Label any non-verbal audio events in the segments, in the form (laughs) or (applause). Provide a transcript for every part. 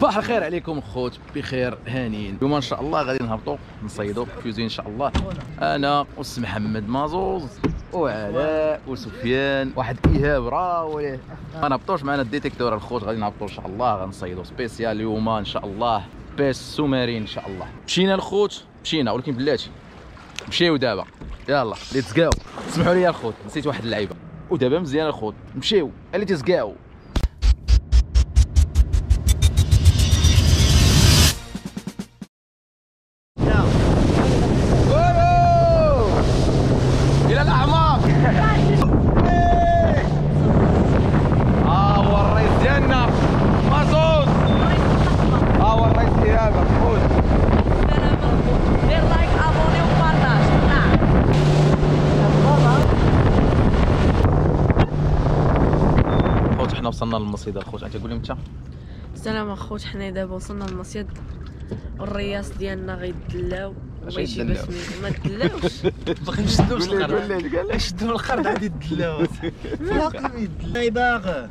صباح الخير عليكم خوت بخير هانيين اليوم إن شاء الله غادي نهبطوا نصيدوا كوزين إن شاء الله. أنا وس محمد مازوز وعلاء وسفيان واحد إيهاب راه ولا ما نهبطوش معنا ال détecteur الخوت غادي نهبطوا إن شاء الله غنصيدوا spécial اليوم إن شاء الله. pêche sous-marine إن شاء الله. مشينا الخوت؟ مشينا ولكن بلاتي. مشيو دابا. يلا let's go اسمحوا لي الخوت نسيت واحد اللعيبة. ودابا مزيان الخوت مشيو. let's go وصلنا للمصيده الخوت أنت (laughs) قول لي انت السلام اخوت حنا دابا وصلنا للمصيد والرياس ديالنا غيدلاو. الله يجيب ما دلاوش. باغي نشدو لي قول لي قال نشدو الخرد غادي يدلاو. (laughs) فاقم يدلا باغي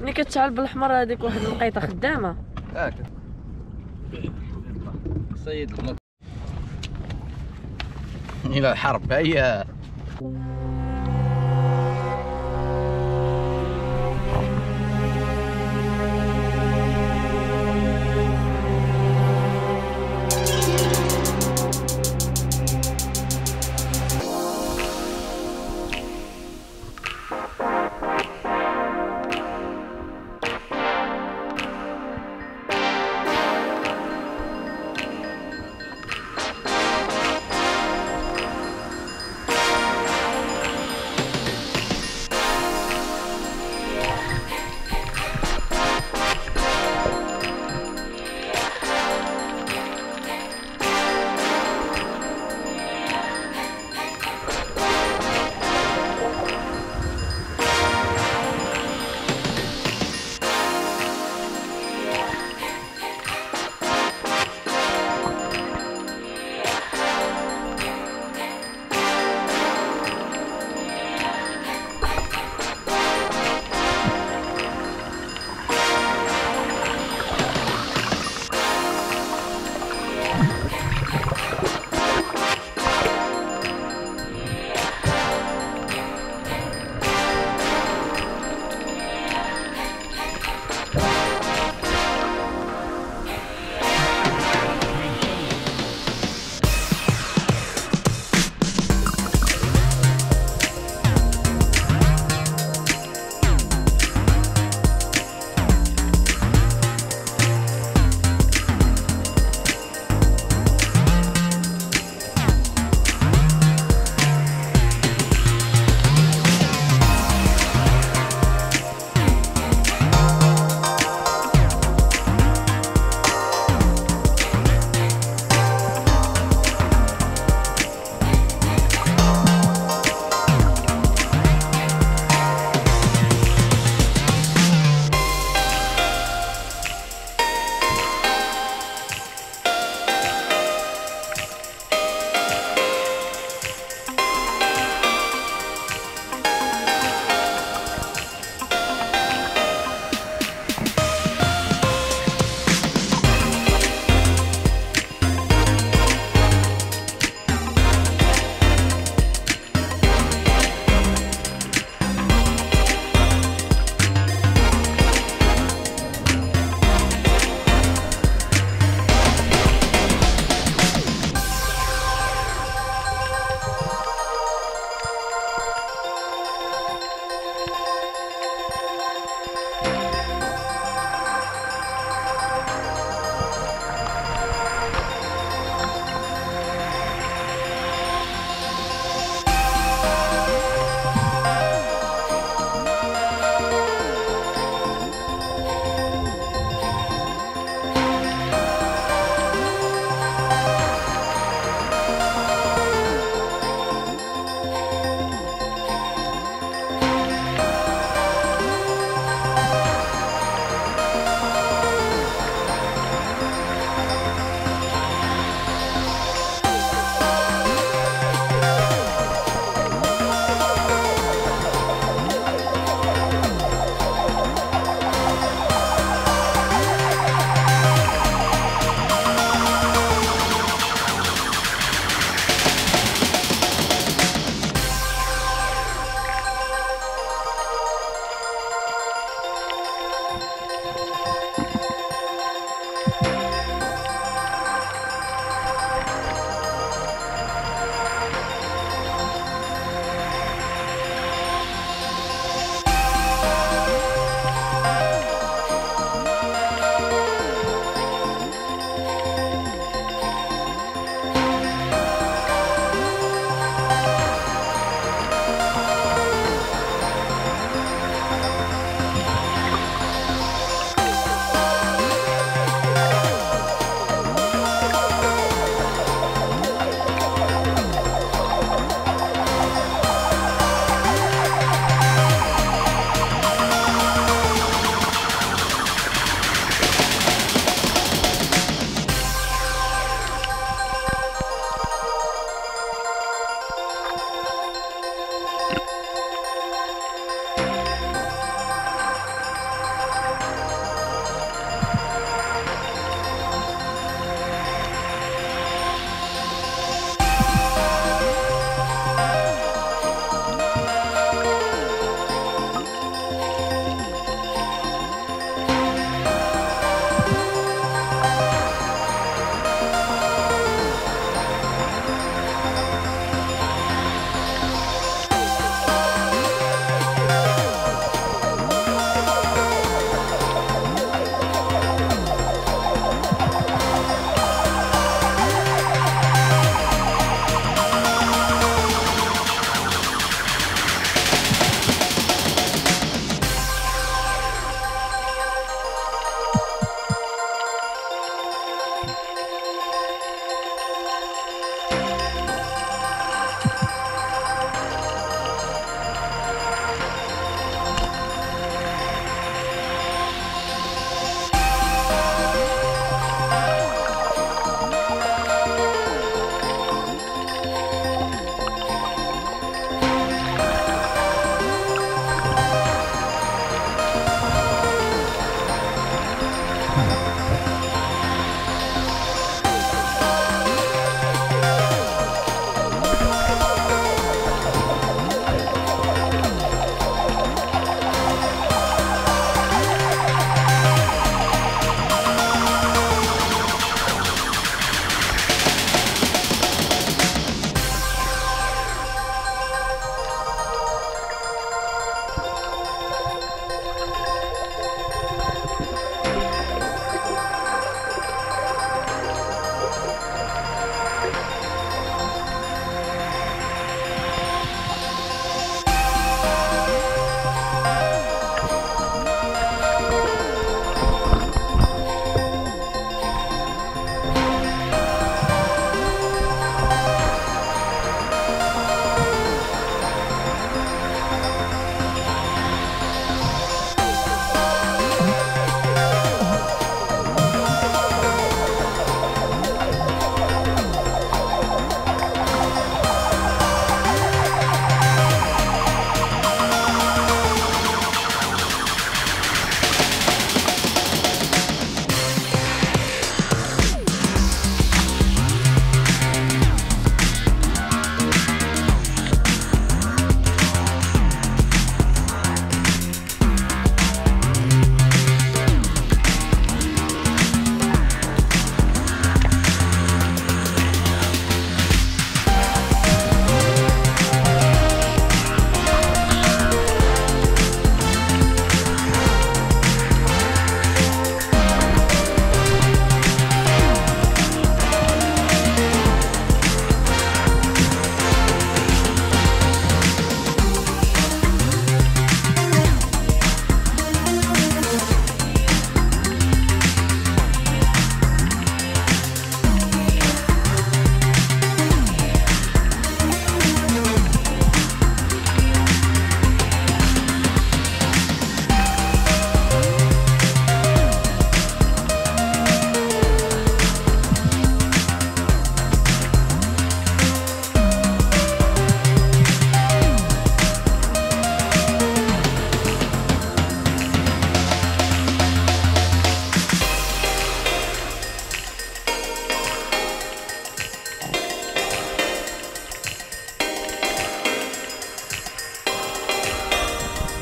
ملي كتشعل بالاحمر هذيك واحد القيطة خدامة. هاك. سيد إلى الحرب. هيا.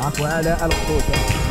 عفوا علاء الخطوط.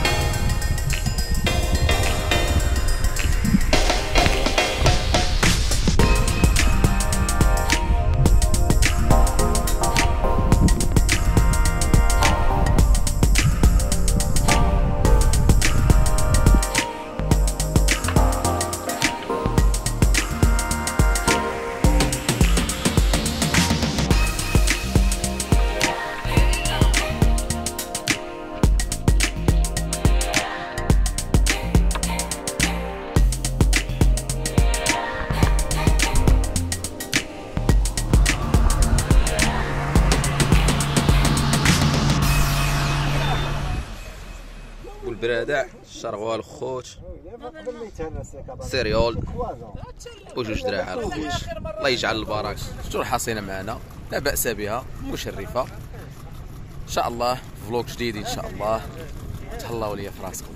والبرادع الشرغوال الخوت سيريول وجوج دراع الخوت الله يجعل البركة. شفتوا الحصيله معنا؟ لا بأس بها مشرفة. إن شاء الله فلوق جديد إن شاء الله. تهلاو ليا في راسكم.